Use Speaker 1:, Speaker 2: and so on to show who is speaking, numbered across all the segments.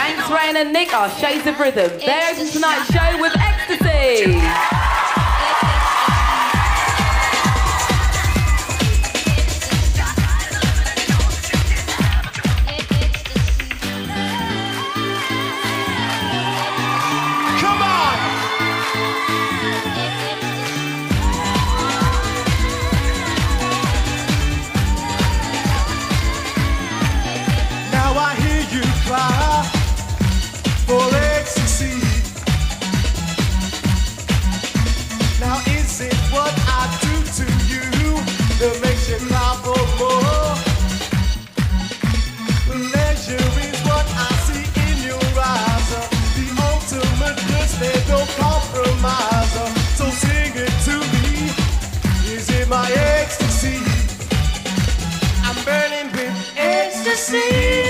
Speaker 1: Lance, Ryan and Nick are Shades of Rhythm. There's tonight's show with Extacy.
Speaker 2: Come my ecstasy? I'm burning with ecstasy.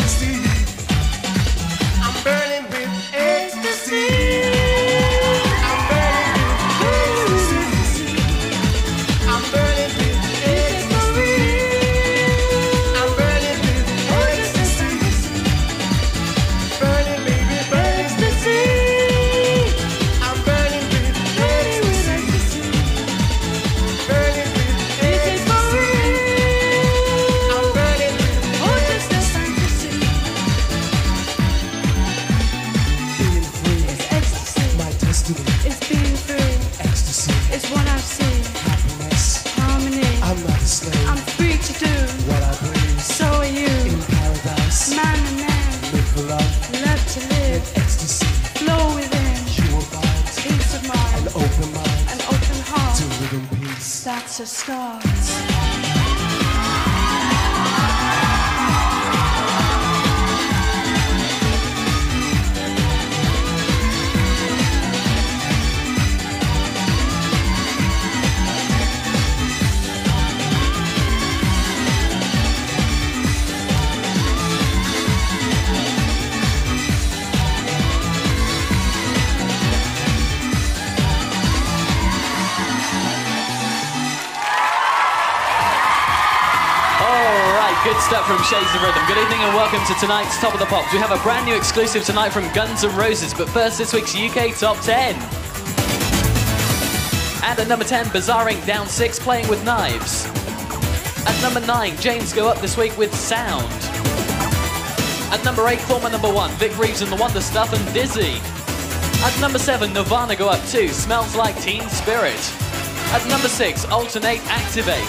Speaker 2: It's being free.
Speaker 3: Ecstasy, It's what I've seen.
Speaker 2: happiness.
Speaker 3: Harmony.
Speaker 2: I'm not a slave.
Speaker 3: I'm free to do.
Speaker 2: what I please.
Speaker 3: So are you.
Speaker 2: In paradise,
Speaker 3: Man and man.
Speaker 2: live for love.
Speaker 3: Love to live.
Speaker 2: Ecstasy,
Speaker 3: Flow within.
Speaker 2: you find
Speaker 3: Peace of mind.
Speaker 2: an open mind
Speaker 3: An open heart.
Speaker 2: to live in peace.
Speaker 3: That's a start.
Speaker 4: Good stuff from Shades of Rhythm. Good evening and welcome to tonight's Top of the Pops. We have a brand new exclusive tonight from Guns N' Roses, but first this week's UK Top 10. And at number 10, Bizarre Inc. down 6, Playing with Knives. At number 9, James go up this week with Sound. At number 8, former number 1, Vic Reeves and the Wonder Stuff and Dizzy. At number 7, Nirvana go up 2, Smells Like Teen Spirit. At number 6, Altern-8 Activ-8.